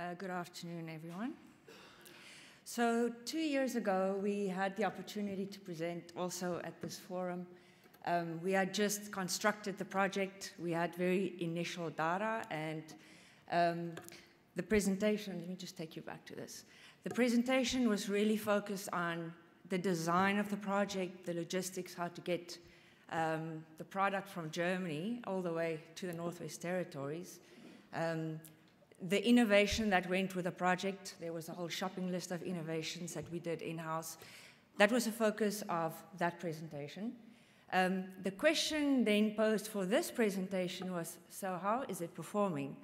Uh, good afternoon, everyone. So, two years ago, we had the opportunity to present also at this forum. Um, we had just constructed the project, we had very initial data, and um, the presentation, let me just take you back to this. The presentation was really focused on the design of the project, the logistics, how to get um, the product from Germany all the way to the Northwest Territories. Um, the innovation that went with the project, there was a whole shopping list of innovations that we did in house. That was the focus of that presentation. Um, the question then posed for this presentation was so, how is it performing?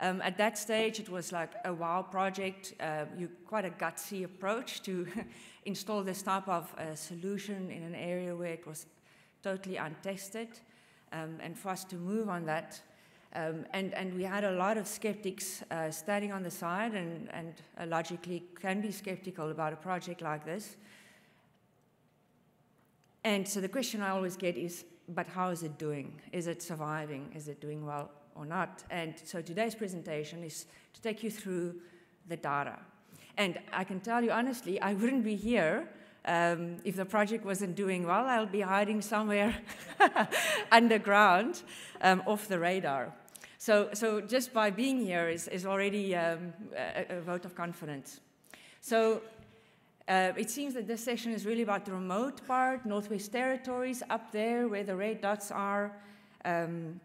Um, at that stage, it was like a wow project, uh, you, quite a gutsy approach to install this type of uh, solution in an area where it was totally untested, um, and for us to move on that. Um, and, and we had a lot of skeptics uh, standing on the side and, and uh, logically can be skeptical about a project like this. And so the question I always get is, but how is it doing? Is it surviving? Is it doing well or not? And so today's presentation is to take you through the data. And I can tell you honestly, I wouldn't be here um, if the project wasn't doing well. I'll be hiding somewhere underground um, off the radar. So, so just by being here is, is already um, a, a, vote of confidence. So uh, it seems that this session is really about the remote part, Northwest Territories, up there where the red dots are. Um,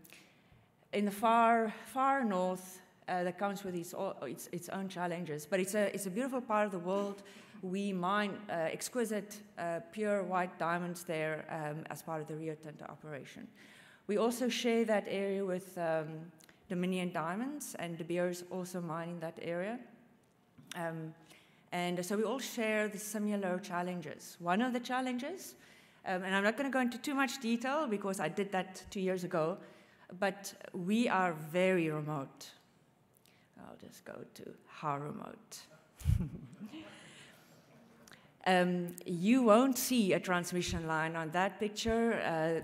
in the far, far north, uh, that comes with its, its, its, own challenges. But it's a, it's a beautiful part of the world. We mine uh, exquisite, uh, pure white diamonds there um, as part of the Rio Tinto operation. We also share that area with um, Dominion Diamonds, and De Beers also mining that area. Um, and so we all share the similar challenges. One of the challenges, um, and I'm not going to go into too much detail because I did that two years ago, but we are very remote. I'll just go to how remote. um, you won't see a transmission line on that picture.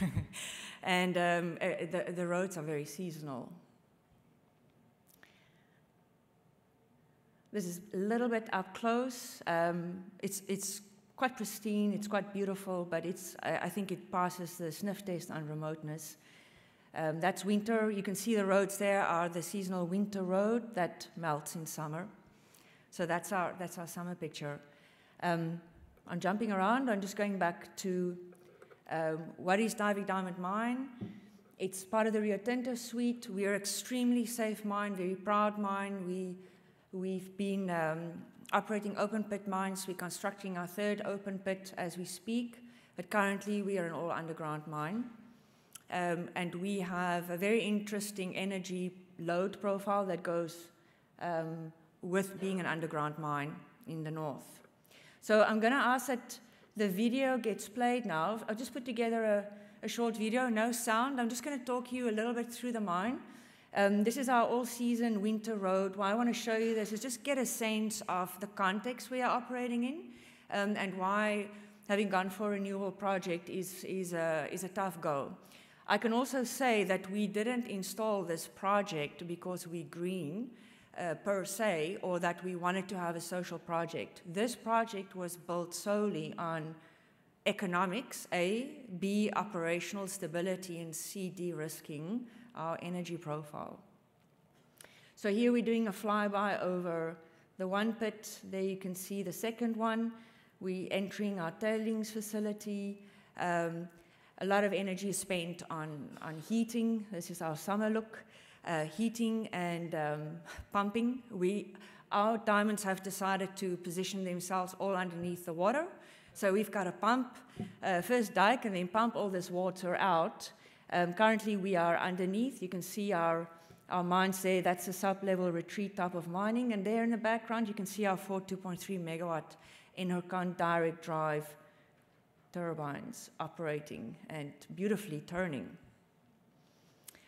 Uh, and um, uh, the, the roads are very seasonal. This is a little bit up close. Um, it's, it's quite pristine, it's quite beautiful, but it's, I, I think it passes the sniff test on remoteness. Um, that's winter. You can see the roads there are the seasonal winter road that melts in summer. So that's our, that's our summer picture. Um, I'm jumping around. I'm just going back to um, what is Diavik Diamond Mine? It's part of the Rio Tinto suite. We are extremely safe mine, very proud mine. We, we've been um, operating open pit mines. We're constructing our third open pit as we speak, but currently we are an all underground mine. Um, and we have a very interesting energy load profile that goes um, with being an underground mine in the north. So I'm going to ask that the video gets played now. I've just put together a, a short video, no sound. I'm just going to talk you a little bit through the mine. Um, this is our all-season winter road. Why I want to show you this is just get a sense of the context we are operating in um, and why having gone for a renewal project is, is, a, is a tough go. I can also say that we didn't install this project because we're green uh, per se, or that we wanted to have a social project. This project was built solely on economics, A, B, operational stability, and C, de-risking our energy profile. So here we're doing a flyby over the one pit. There you can see the second one. We're entering our tailings facility. Um, a lot of energy is spent on, on heating. This is our summer look heating and um, pumping. We, our diamonds have decided to position themselves all underneath the water. So we've got to pump, uh, first dike and then pump all this water out. Um, currently we are underneath. You can see our, our mines there. That's a sub-level retreat type of mining. And there in the background you can see our four 2.3 megawatt Enercon direct drive turbines operating and beautifully turning.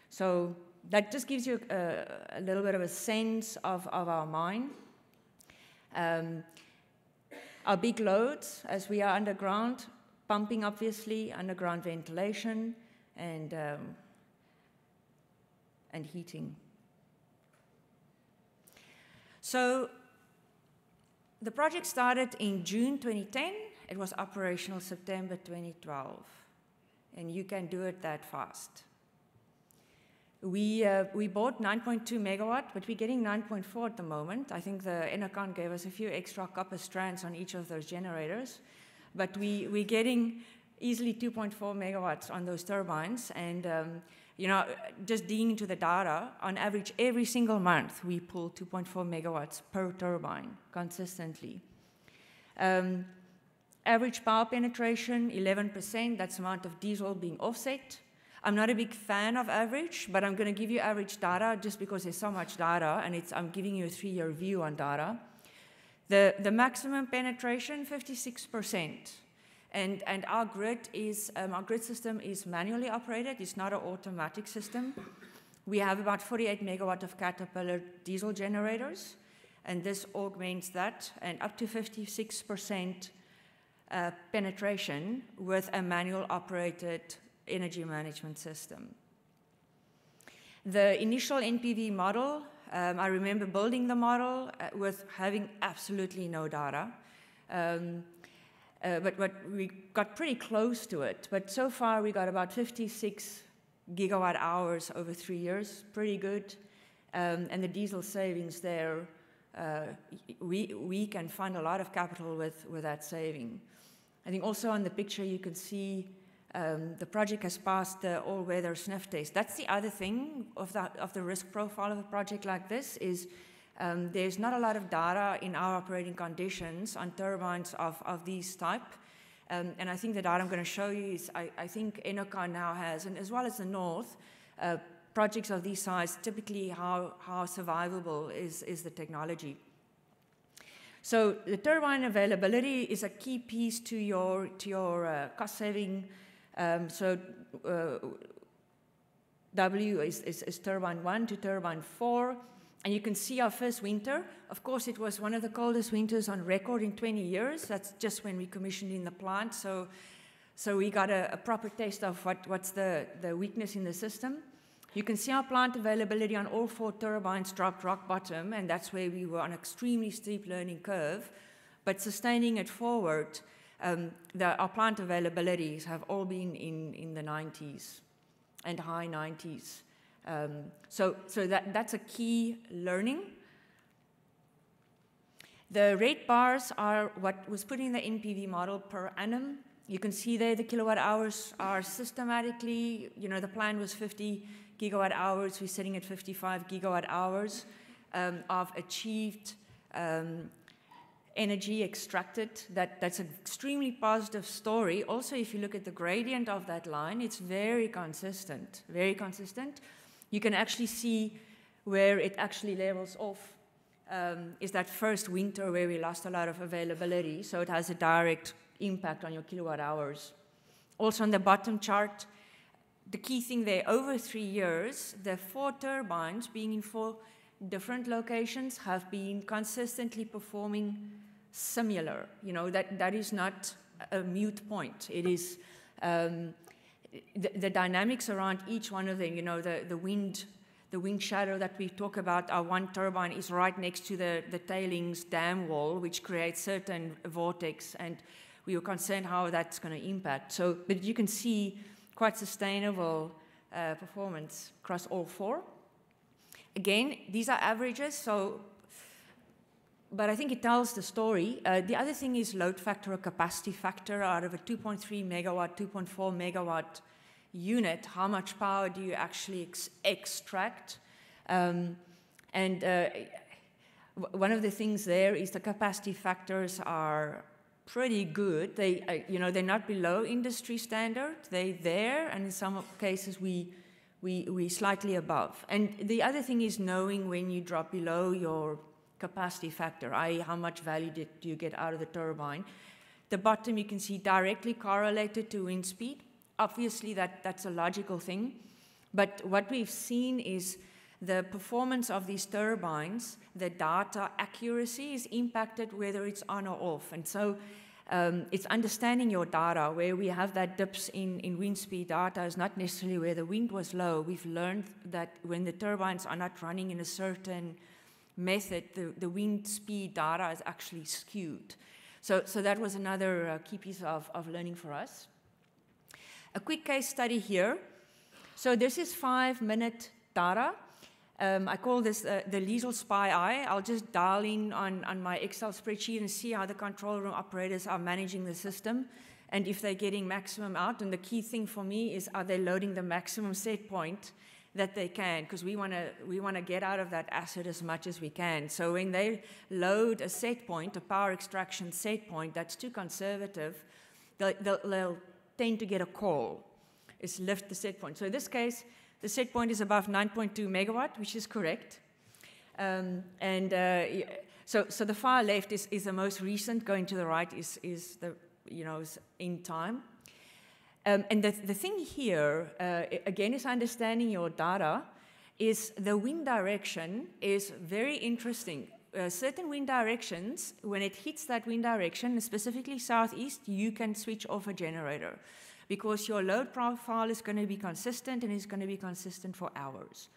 So that just gives you a, a, little bit of a sense of, of our mine. Um, our big loads, as we are underground, pumping obviously, underground ventilation, and, um, and heating. So the project started in June 2010. It was operational September 2012. And you can do it that fast. We, uh, we bought 9.2 megawatt, but we're getting 9.4 at the moment. I think the Enercon gave us a few extra copper strands on each of those generators. But we, we're getting easily 2.4 megawatts on those turbines. And, um, you know, just digging into the data, on average, every single month, we pull 2.4 megawatts per turbine consistently. Um, average power penetration, 11%. That's the amount of diesel being offset. I'm not a big fan of average, but I'm going to give you average data just because there's so much data, and it's I'm giving you a three-year view on data. The, the maximum penetration, 56%. And, and our grid is, um, our grid system is manually operated. It's not an automatic system. We have about 48 megawatt of Caterpillar diesel generators, and this augments that, and up to 56% uh, penetration with a manual operated energy management system. The initial NPV model, um, I remember building the model uh, with having absolutely no data. Um, uh, but, but we got pretty close to it. But so far, we got about 56 gigawatt hours over three years, pretty good. Um, and the diesel savings there, uh, we, we can fund a lot of capital with, with that saving. I think also on the picture you can see um, the project has passed the all-weather sniff test. That's the other thing of the, of the risk profile of a project like this is um, there's not a lot of data in our operating conditions on turbines of, of these type. Um, and I think the data I'm going to show you is I, I think Enercon now has, and as well as the North, uh, projects of these size, typically how, how survivable is, is the technology. So the turbine availability is a key piece to your, to your uh, cost saving um, so uh, W is, is, is, turbine 1 to turbine 4. And you can see our first winter. Of course, it was one of the coldest winters on record in 20 years. That's just when we commissioned in the plant. So, so we got a, a proper taste of what, what's the, the weakness in the system. You can see our plant availability on all four turbines dropped rock bottom, and that's where we were on an extremely steep learning curve. But sustaining it forward, um, the, our plant availabilities have all been in, in the 90s and high 90s. Um, so so that, that's a key learning. The red bars are what was put in the NPV model per annum. You can see there the kilowatt hours are systematically, you know, the plan was 50 gigawatt hours. We're sitting at 55 gigawatt hours um, of achieved um, energy extracted. That, that's an extremely positive story. Also, if you look at the gradient of that line, it's very consistent, very consistent. You can actually see where it actually levels off um, is that first winter where we lost a lot of availability, so it has a direct impact on your kilowatt hours. Also on the bottom chart, the key thing there, over three years, the four turbines being in four different locations have been consistently performing similar. You know, that, that is not a mute point. It is um, the, the, dynamics around each one of them, you know, the, the wind, the wind shadow that we talk about, our one turbine is right next to the, the tailings dam wall, which creates certain vortex, and we were concerned how that's going to impact. So, but you can see quite sustainable uh, performance across all four. Again, these are averages, so but I think it tells the story. Uh, the other thing is load factor or capacity factor out of a 2.3 megawatt, 2.4 megawatt unit. How much power do you actually ex extract? Um, and uh, one of the things there is the capacity factors are pretty good. They, uh, you know, they're not below industry standard. They're there, and in some cases we we we slightly above. And the other thing is knowing when you drop below your capacity factor, i.e. how much value did you get out of the turbine. The bottom you can see directly correlated to wind speed. Obviously that, that's a logical thing, but what we've seen is the performance of these turbines, the data accuracy is impacted whether it's on or off. And so um, it's understanding your data. Where we have that dips in, in wind speed data is not necessarily where the wind was low. We've learned that when the turbines are not running in a certain method, the, the wind speed data is actually skewed. So, so that was another uh, key piece of, of learning for us. A quick case study here. So this is five minute data. Um, I call this uh, the Liezl spy eye. I'll just dial in on, on my Excel spreadsheet and see how the control room operators are managing the system and if they're getting maximum out. And the key thing for me is are they loading the maximum set point that they can? Because we want to we want to get out of that asset as much as we can. So when they load a set point, a power extraction set point that's too conservative, they'll, they'll, they'll tend to get a call. Is lift the set point. So in this case, the set point is above 9.2 megawatt, which is correct. Um, and uh, so, so the far left is, is the most recent. Going to the right is, is the you know, is in time. Um, and the, the thing here, uh, again, is understanding your data, is the wind direction is very interesting. Uh, certain wind directions, when it hits that wind direction, specifically southeast, you can switch off a generator because your load profile is going to be consistent and it's going to be consistent for hours.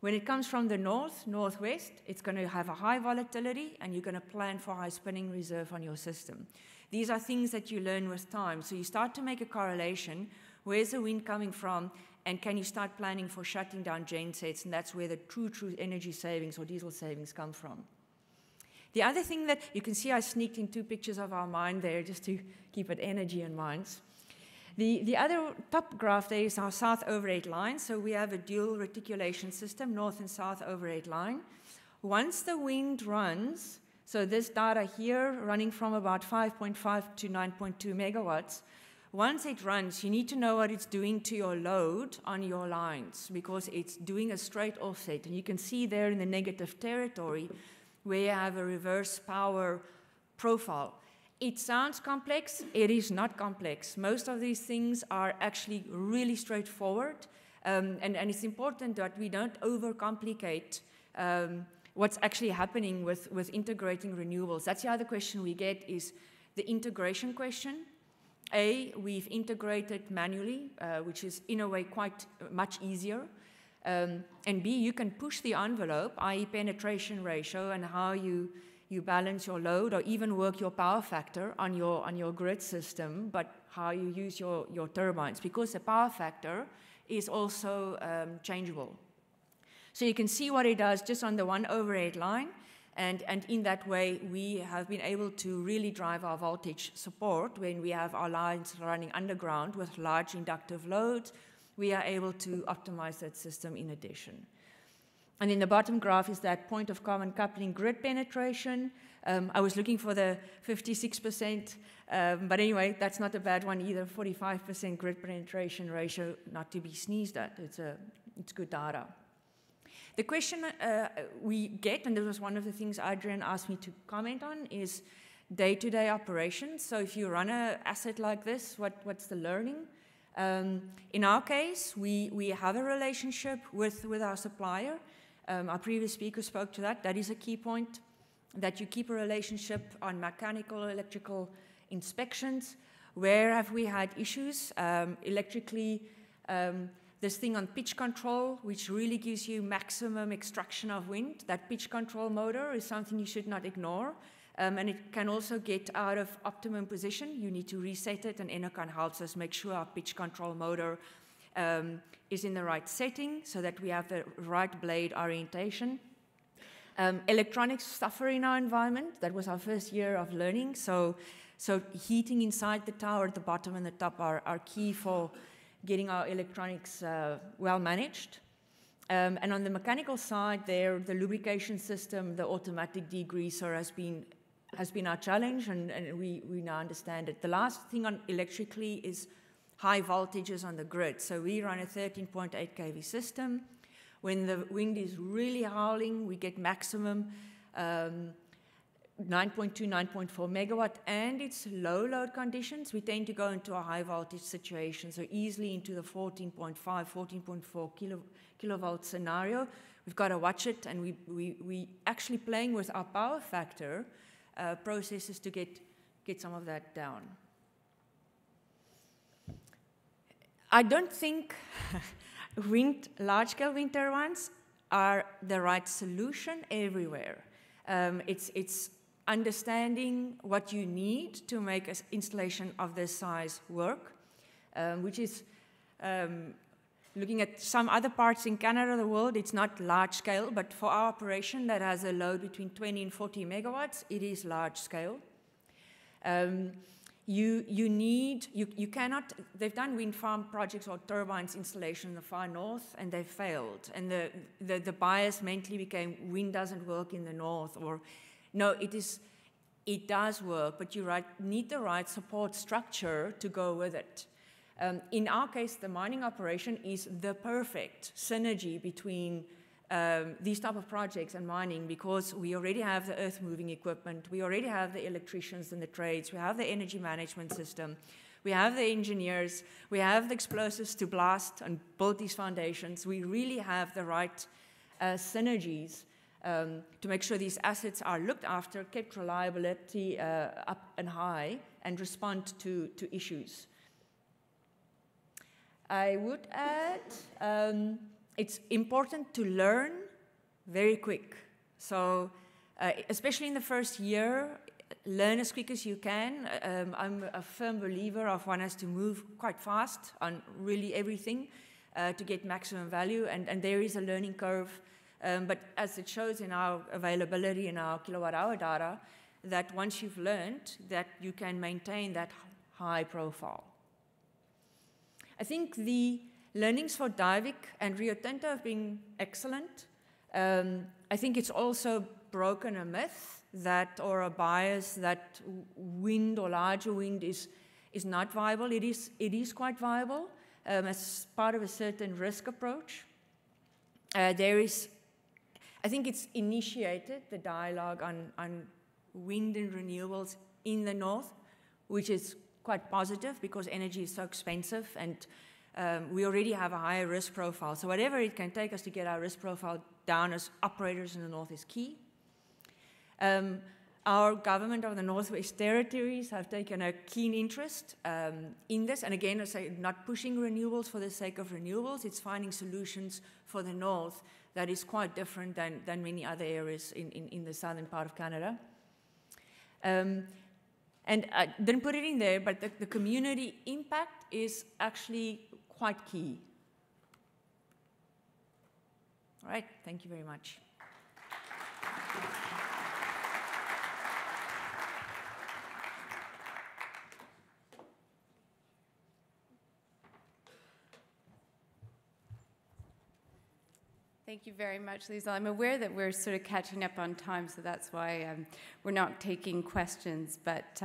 When it comes from the north, northwest, it's going to have a high volatility and you're going to plan for high spinning reserve on your system. These are things that you learn with time. So you start to make a correlation. Where's the wind coming from? And can you start planning for shutting down gen sets? And that's where the true, true energy savings or diesel savings come from. The other thing that you can see, I sneaked in two pictures of our mine there just to keep it energy in minds. The, the other top graph there is our south overhead line. So we have a dual reticulation system, north and south overhead line. Once the wind runs, so this data here running from about 5.5 to 9.2 megawatts, once it runs, you need to know what it's doing to your load on your lines because it's doing a straight offset. And you can see there in the negative territory where you have a reverse power profile. It sounds complex, it is not complex. Most of these things are actually really straightforward. Um, and, and, it's important that we don't overcomplicate um, what's actually happening with, with integrating renewables. That's the other question we get is the integration question. A, we've integrated manually, uh, which is in a way quite much easier. Um, and B, you can push the envelope, i.e. penetration ratio and how you, you balance your load or even work your power factor on your, on your grid system, but how you use your, your turbines because the power factor is also um, changeable. So you can see what it does just on the one overhead line. And, and in that way, we have been able to really drive our voltage support when we have our lines running underground with large inductive loads. We are able to optimize that system in addition. And in the bottom graph is that point of common coupling grid penetration. Um, I was looking for the 56%, um, but anyway, that's not a bad one either. 45% grid penetration ratio, not to be sneezed at. It's, a, it's good data. The question uh, we get, and this was one of the things Adrian asked me to comment on, is day-to-day operations. So if you run an asset like this, what, what's the learning? Um, in our case, we, we have a relationship with, with our supplier. Um, our previous speaker spoke to that. That is a key point, that you keep a relationship on mechanical, electrical inspections. Where have we had issues? Um, electrically, um, this thing on pitch control, which really gives you maximum extraction of wind. That pitch control motor is something you should not ignore. Um, and it can also get out of optimum position. You need to reset it, and Enercon helps us make sure our pitch control motor um, is in the right setting so that we have the right blade orientation. Um, electronics suffer in our environment. That was our first year of learning. So, so heating inside the tower at the bottom and the top are, are key for getting our electronics uh, well managed. Um, and on the mechanical side, there, the lubrication system, the automatic degreaser has been, has been our challenge, and, and we, we now understand it. The last thing on electrically is high voltages on the grid. So we run a 13.8 kV system. When the wind is really howling, we get maximum um, 9.2, 9.4 megawatt, and it's low load conditions, we tend to go into a high voltage situation, so easily into the 14.5, 14.4 kilo, kilovolt scenario. We've got to watch it, and we, we, we actually playing with our power factor uh, processes to get, get some of that down. I don't think wind, large-scale wind turbines are the right solution everywhere. Um, it's, it's understanding what you need to make an installation of this size work, um, which is um, looking at some other parts in Canada, the world, it's not large scale, but for our operation that has a load between 20 and 40 megawatts, it is large scale. Um, you, you need, you, you cannot, they've done wind farm projects or turbines installation in the far north and they've failed. And the, the, the bias mentally became wind doesn't work in the north or no, it is, it does work, but you right, need the right support structure to go with it. Um, in our case, the mining operation is the perfect synergy between um, these type of projects and mining because we already have the earth moving equipment, we already have the electricians and the trades, we have the energy management system, we have the engineers, we have the explosives to blast and build these foundations. We really have the right uh, synergies um, to make sure these assets are looked after, kept reliability uh, up and high, and respond to, to issues. I would add um, it's important to learn very quick. So, uh, especially in the first year, learn as quick as you can. Um, I'm a firm believer of one has to move quite fast on really everything uh, to get maximum value, and, and there is a learning curve. Um, but as it shows in our availability in our kilowatt hour data, that once you've learned, that you can maintain that high profile. I think the learnings for Diavik and Rio Tinto have been excellent. Um, I think it's also broken a myth that, or a bias that wind or larger wind is, is not viable. It is, it is quite viable um, as part of a certain risk approach. Uh, there is, I think it's initiated the dialogue on, on wind and renewables in the north, which is quite positive because energy is so expensive and um, we already have a higher risk profile. So whatever it can take us to get our risk profile down as operators in the north is key. Um, our government of the Northwest Territories have taken a keen interest um, in this. And again, I say not pushing renewables for the sake of renewables, it's finding solutions for the north that is quite different than, than many other areas in, in, in the southern part of Canada. Um, and I didn't put it in there, but the, the community impact is actually quite key. All right, thank you very much. Thank you very much, Liezl. I'm aware that we're sort of catching up on time, so that's why um, we're not taking questions. But